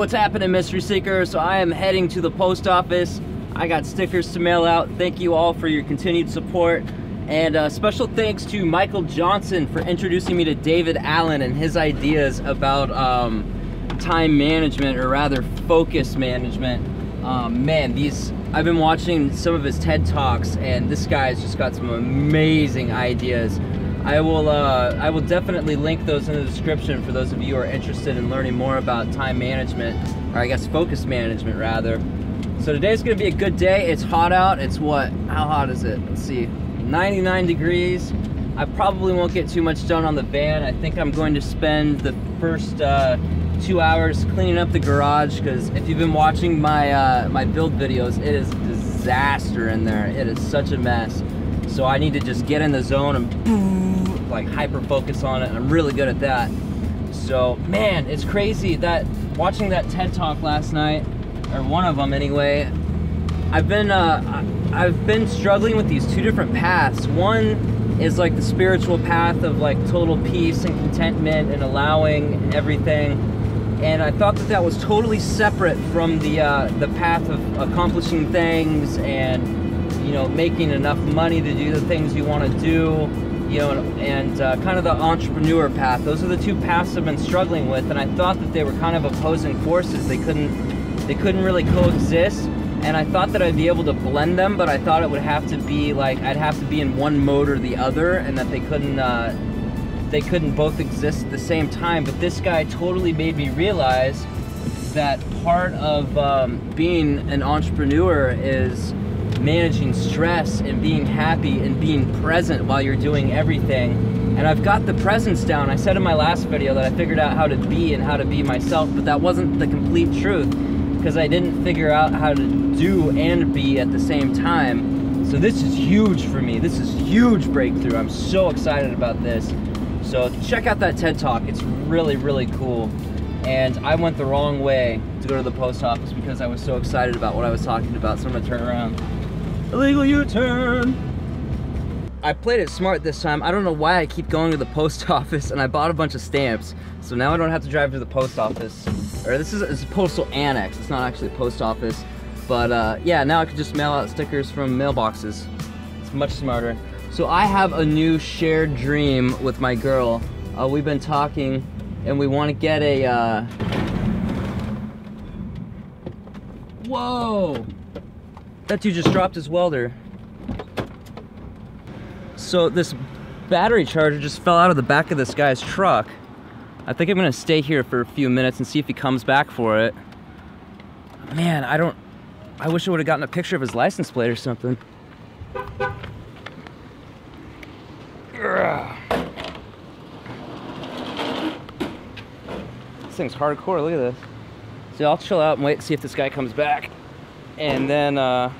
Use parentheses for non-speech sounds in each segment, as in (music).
what's happening, Mystery Seeker? So I am heading to the post office. I got stickers to mail out. Thank you all for your continued support. And uh, special thanks to Michael Johnson for introducing me to David Allen and his ideas about um, time management, or rather focus management. Um, man, these I've been watching some of his TED Talks, and this guy's just got some amazing ideas. I will uh, I will definitely link those in the description for those of you who are interested in learning more about time management, or I guess focus management rather. So today's gonna be a good day. It's hot out. It's what? How hot is it? Let's see. 99 degrees. I probably won't get too much done on the van. I think I'm going to spend the first uh, two hours cleaning up the garage because if you've been watching my uh, my build videos, it is a disaster in there. It is such a mess. So I need to just get in the zone and like hyper focus on it. I'm really good at that. So man, it's crazy that watching that TED talk last night, or one of them anyway. I've been uh, I've been struggling with these two different paths. One is like the spiritual path of like total peace and contentment and allowing everything and I thought that that was totally separate from the uh, the path of accomplishing things and you know making enough money to do the things you want to do you know and uh, kind of the entrepreneur path those are the two paths I've been struggling with and I thought that they were kind of opposing forces they couldn't they couldn't really coexist and I thought that I'd be able to blend them but I thought it would have to be like I'd have to be in one mode or the other and that they couldn't uh, they couldn't both exist at the same time. But this guy totally made me realize that part of um, being an entrepreneur is managing stress and being happy and being present while you're doing everything. And I've got the presence down. I said in my last video that I figured out how to be and how to be myself, but that wasn't the complete truth because I didn't figure out how to do and be at the same time. So this is huge for me. This is huge breakthrough. I'm so excited about this. So check out that TED Talk. It's really, really cool. And I went the wrong way to go to the post office because I was so excited about what I was talking about. So I'm gonna turn around. Illegal U-turn. I played it smart this time. I don't know why I keep going to the post (laughs) office and I bought a bunch of stamps. So now I don't have to drive to the post office. Or this is a, a postal annex. It's not actually a post office. But uh, yeah, now I can just mail out stickers from mailboxes. It's much smarter. So I have a new shared dream with my girl. Uh, we've been talking and we want to get a, uh... Whoa! That dude just dropped his welder. So this battery charger just fell out of the back of this guy's truck. I think I'm gonna stay here for a few minutes and see if he comes back for it. Man, I don't, I wish I would've gotten a picture of his license plate or something. This thing's hardcore, look at this. So I'll chill out and wait and see if this guy comes back. And then uh,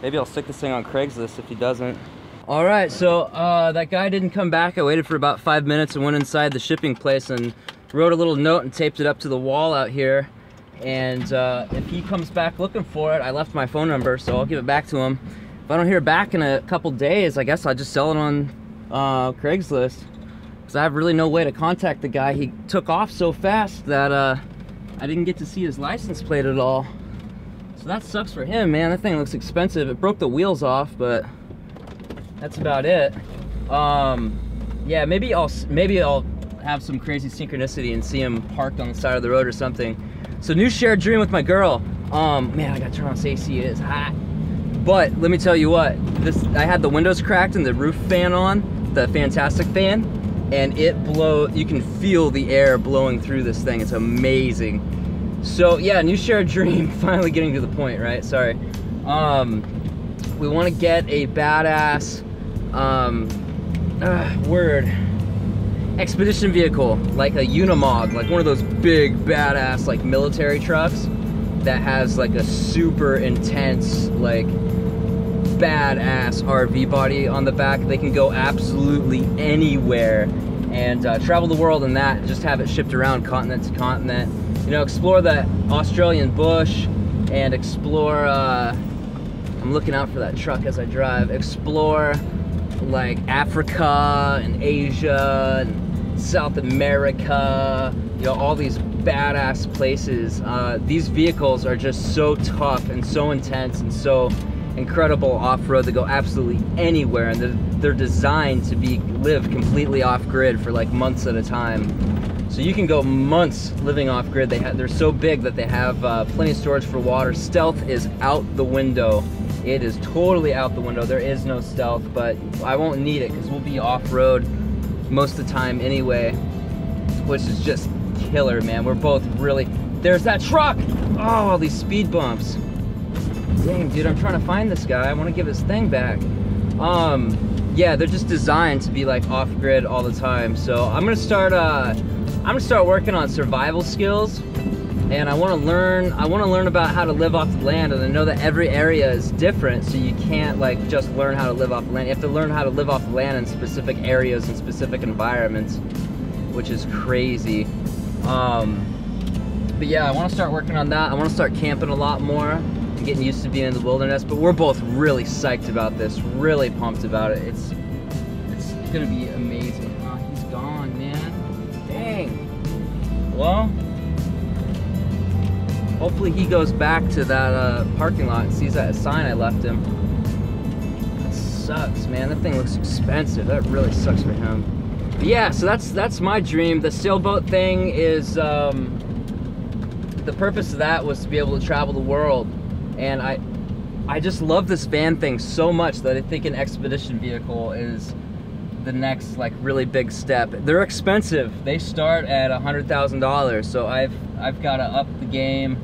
maybe I'll stick this thing on Craigslist if he doesn't. All right, so uh, that guy didn't come back. I waited for about five minutes and went inside the shipping place and wrote a little note and taped it up to the wall out here. And uh, if he comes back looking for it, I left my phone number, so I'll give it back to him. If I don't hear back in a couple days, I guess I'll just sell it on uh, Craigslist because I have really no way to contact the guy. He took off so fast that uh, I didn't get to see his license plate at all. That sucks for him, man. That thing looks expensive. It broke the wheels off, but that's about it. Um, yeah, maybe I'll maybe I'll have some crazy synchronicity and see him parked on the side of the road or something. So new shared dream with my girl. Um, man, I gotta turn on this AC. It is hot. But let me tell you what, this I had the windows cracked and the roof fan on, the fantastic fan, and it blow you can feel the air blowing through this thing. It's amazing. So yeah, new shared dream, (laughs) finally getting to the point, right? Sorry. Um, we want to get a badass um, uh, word expedition vehicle, like a Unimog, like one of those big badass like military trucks that has like a super intense like badass RV body on the back. They can go absolutely anywhere and uh, travel the world in that, just have it shipped around continent to continent. You know, explore the Australian bush and explore, uh, I'm looking out for that truck as I drive, explore like Africa and Asia and South America, you know, all these badass places. Uh, these vehicles are just so tough and so intense and so incredible off-road. They go absolutely anywhere and they're, they're designed to be live completely off-grid for like months at a time. So you can go months living off-grid. They they're so big that they have uh, plenty of storage for water. Stealth is out the window. It is totally out the window. There is no stealth, but I won't need it because we'll be off-road most of the time anyway, which is just killer, man. We're both really, there's that truck! Oh, all these speed bumps. Dang, dude, I'm trying to find this guy. I want to give his thing back. Um, yeah, they're just designed to be like off-grid all the time. So I'm gonna start, uh, I'm gonna start working on survival skills and I want to learn I want to learn about how to live off the land and I know that every area is different so you can't like just learn how to live off the land. You have to learn how to live off the land in specific areas and specific environments which is crazy. Um, but yeah I want to start working on that. I want to start camping a lot more and getting used to being in the wilderness but we're both really psyched about this really pumped about it. It's it's gonna be amazing well Hopefully he goes back to that uh, parking lot and sees that sign I left him. That sucks, man. That thing looks expensive. That really sucks for him. But yeah, so that's that's my dream. The sailboat thing is, um, the purpose of that was to be able to travel the world. And I, I just love this van thing so much that I think an expedition vehicle is the next like really big step. They're expensive. They start at a hundred thousand dollars. So I've I've got to up the game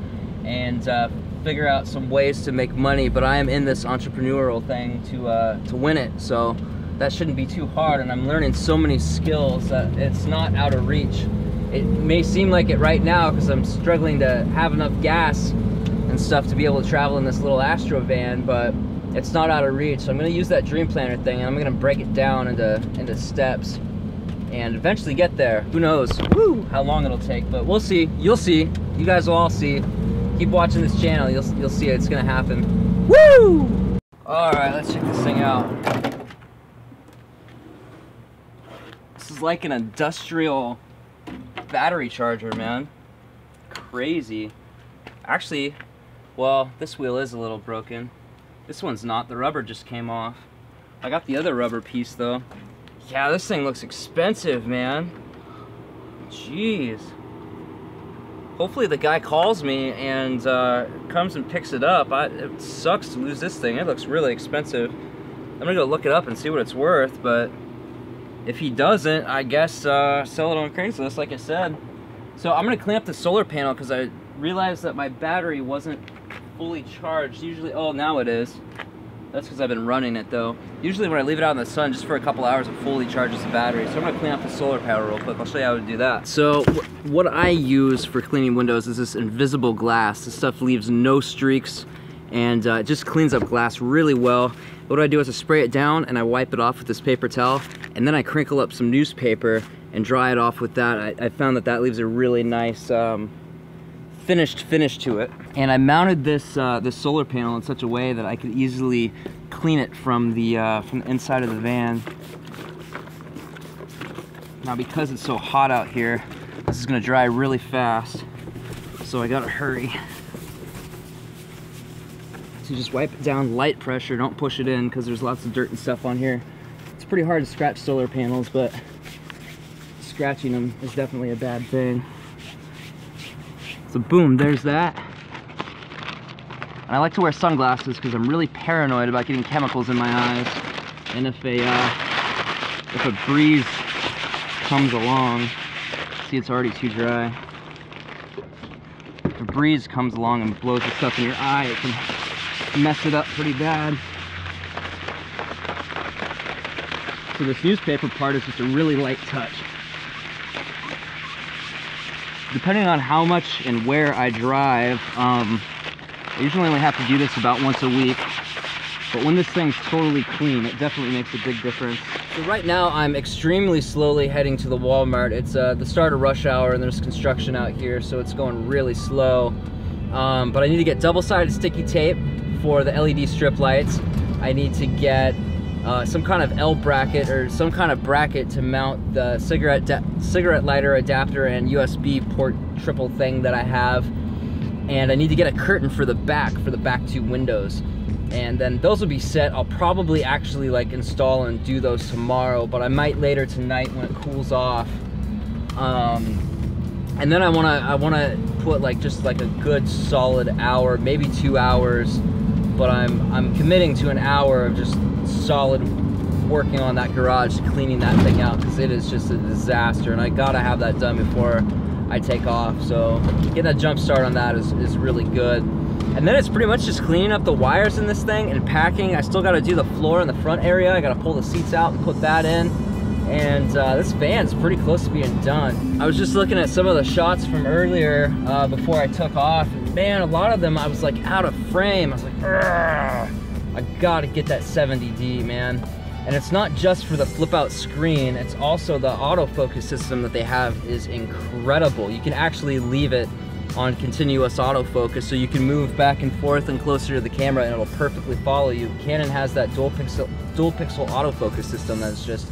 and uh, figure out some ways to make money. But I am in this entrepreneurial thing to uh, to win it. So that shouldn't be too hard. And I'm learning so many skills that it's not out of reach. It may seem like it right now because I'm struggling to have enough gas and stuff to be able to travel in this little Astro van, but it's not out of reach. So I'm gonna use that Dream Planner thing and I'm gonna break it down into, into steps and eventually get there. Who knows Woo, how long it'll take, but we'll see. You'll see. You guys will all see. Keep watching this channel. You'll, you'll see it. it's gonna happen. Woo! All right, let's check this thing out. This is like an industrial battery charger, man. Crazy. Actually, well, this wheel is a little broken. This one's not, the rubber just came off. I got the other rubber piece though. Yeah, this thing looks expensive, man. Jeez. Hopefully the guy calls me and uh, comes and picks it up. I, it sucks to lose this thing. It looks really expensive. I'm gonna go look it up and see what it's worth, but if he doesn't, I guess uh, sell it on Craigslist, like I said. So I'm gonna clean up the solar panel because I realized that my battery wasn't fully charged. Usually, oh, now it is. That's because I've been running it though. Usually when I leave it out in the sun just for a couple hours, it fully charges the battery. So I'm gonna clean up the solar panel real quick. I'll show you how to do that. So what I use for cleaning windows is this invisible glass. This stuff leaves no streaks and uh, it just cleans up glass really well. What I do is I spray it down and I wipe it off with this paper towel and then I crinkle up some newspaper and dry it off with that. I, I found that that leaves a really nice um, finished finish to it. And I mounted this uh, this solar panel in such a way that I could easily clean it from the uh, from the inside of the van. Now because it's so hot out here, this is gonna dry really fast. So I gotta hurry. So just wipe it down light pressure, don't push it in because there's lots of dirt and stuff on here. It's pretty hard to scratch solar panels, but scratching them is definitely a bad thing. So boom, there's that. And I like to wear sunglasses because I'm really paranoid about getting chemicals in my eyes. And if a, uh, if a breeze comes along, see it's already too dry. If a breeze comes along and blows the stuff in your eye, it can mess it up pretty bad. So this newspaper part is just a really light touch depending on how much and where I drive, um, I usually only have to do this about once a week. But when this thing's totally clean, it definitely makes a big difference. So right now I'm extremely slowly heading to the Walmart. It's uh, the start of rush hour and there's construction out here, so it's going really slow. Um, but I need to get double-sided sticky tape for the LED strip lights. I need to get uh, some kind of L bracket or some kind of bracket to mount the cigarette cigarette lighter adapter and USB port triple thing that I have. And I need to get a curtain for the back, for the back two windows. And then those will be set. I'll probably actually like install and do those tomorrow, but I might later tonight when it cools off. Um, and then I wanna I wanna put like just like a good solid hour, maybe two hours, but I'm I'm committing to an hour of just solid working on that garage, cleaning that thing out, because it is just a disaster, and I gotta have that done before I take off. So getting a jump start on that is, is really good. And then it's pretty much just cleaning up the wires in this thing and packing. I still gotta do the floor in the front area. I gotta pull the seats out and put that in. And uh, this van's pretty close to being done. I was just looking at some of the shots from earlier uh, before I took off. And man, a lot of them I was like out of frame. I was like, I gotta get that 70D, man. And it's not just for the flip out screen, it's also the autofocus system that they have is incredible. You can actually leave it on continuous autofocus so you can move back and forth and closer to the camera and it'll perfectly follow you. Canon has that dual pixel, dual pixel autofocus system that's just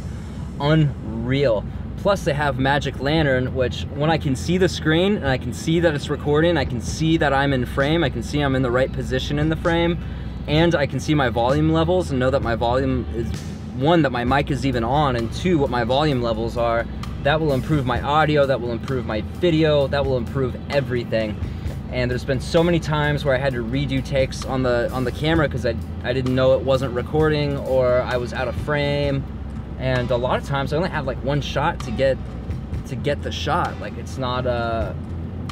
unreal. Plus they have Magic Lantern, which when I can see the screen and I can see that it's recording, I can see that I'm in frame, I can see I'm in the right position in the frame, and I can see my volume levels and know that my volume is one, that my mic is even on, and two, what my volume levels are. That will improve my audio, that will improve my video, that will improve everything. And there's been so many times where I had to redo takes on the on the camera because I, I didn't know it wasn't recording or I was out of frame. And a lot of times I only have like one shot to get to get the shot. Like it's not uh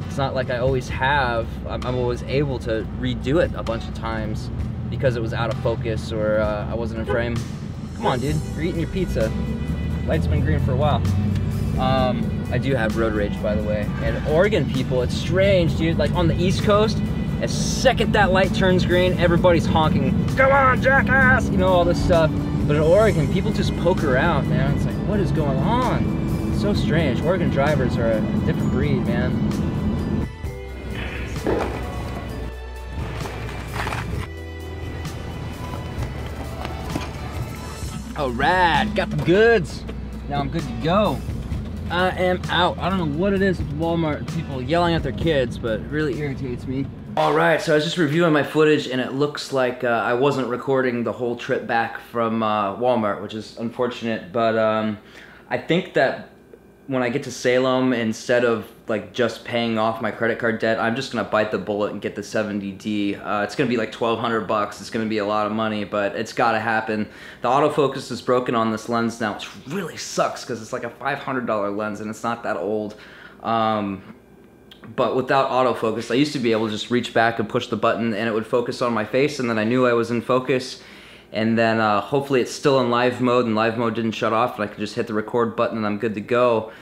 it's not like I always have. I'm always able to redo it a bunch of times because it was out of focus or uh, I wasn't in frame. Come on, dude. You're eating your pizza. Light's been green for a while. Um, I do have road rage, by the way. And Oregon people, it's strange, dude. Like on the East Coast, as second that light turns green, everybody's honking, come on, jackass! You know, all this stuff. But in Oregon, people just poke around, man. It's like, what is going on? It's so strange. Oregon drivers are a different breed, man. All right, got the goods. Now I'm good to go. I am out. I don't know what it is with Walmart people yelling at their kids, but it really irritates me. All right, so I was just reviewing my footage and it looks like uh, I wasn't recording the whole trip back from uh, Walmart, which is unfortunate, but um, I think that when I get to Salem, instead of like just paying off my credit card debt, I'm just gonna bite the bullet and get the 70D. Uh, it's gonna be like 1,200 bucks. It's gonna be a lot of money, but it's gotta happen. The autofocus is broken on this lens now, which really sucks because it's like a $500 lens and it's not that old. Um, but without autofocus, I used to be able to just reach back and push the button and it would focus on my face and then I knew I was in focus and then uh, hopefully it's still in live mode and live mode didn't shut off and I can just hit the record button and I'm good to go.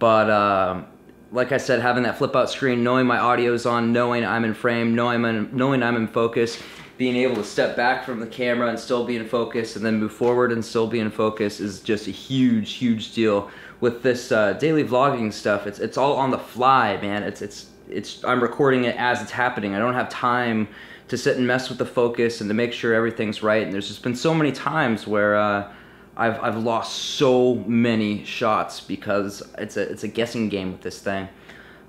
But uh, like I said, having that flip out screen, knowing my audio's on, knowing I'm in frame, knowing I'm in, knowing I'm in focus, being able to step back from the camera and still be in focus and then move forward and still be in focus is just a huge, huge deal. With this uh, daily vlogging stuff, it's, it's all on the fly, man. It's, it's, it's, I'm recording it as it's happening. I don't have time to sit and mess with the focus and to make sure everything's right. And there's just been so many times where uh, I've, I've lost so many shots because it's a, it's a guessing game with this thing.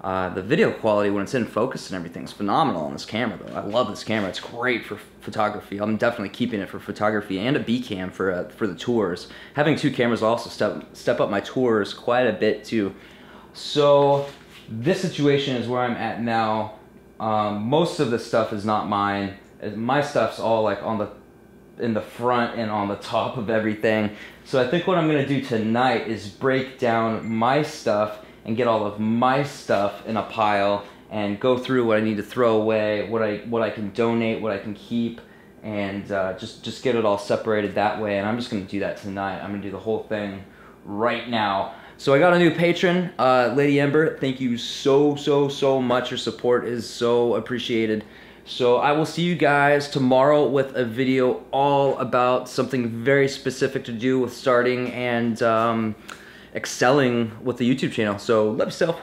Uh, the video quality when it's in focus and everything is phenomenal on this camera though. I love this camera. It's great for photography. I'm definitely keeping it for photography and a B cam for uh, for the tours. Having two cameras also step step up my tours quite a bit too. So this situation is where I'm at now. Um, most of the stuff is not mine. My stuff's all like on the in the front and on the top of everything. So I think what I'm gonna do tonight is break down my stuff and get all of my stuff in a pile and go through what I need to throw away, what I what I can donate, what I can keep, and uh, just just get it all separated that way. And I'm just gonna do that tonight. I'm gonna do the whole thing right now. So I got a new patron, uh, Lady Ember. Thank you so, so, so much. Your support is so appreciated. So I will see you guys tomorrow with a video all about something very specific to do with starting and um, excelling with the YouTube channel. So love yourself.